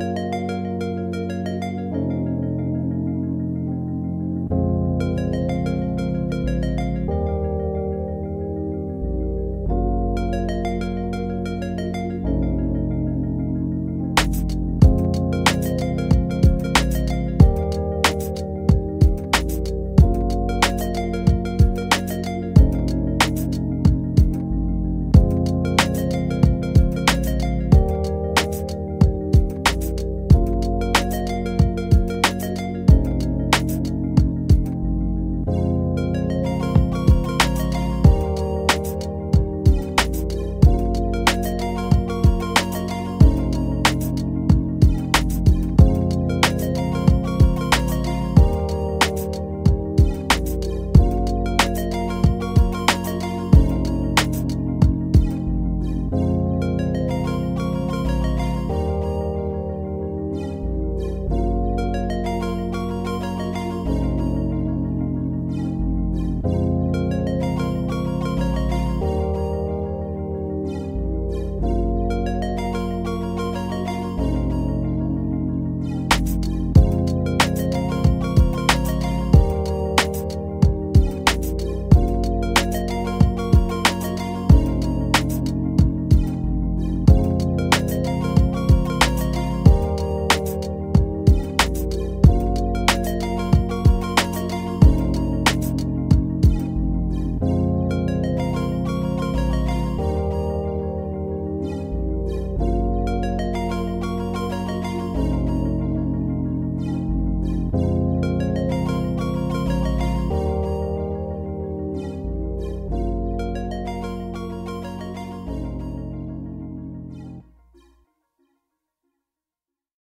you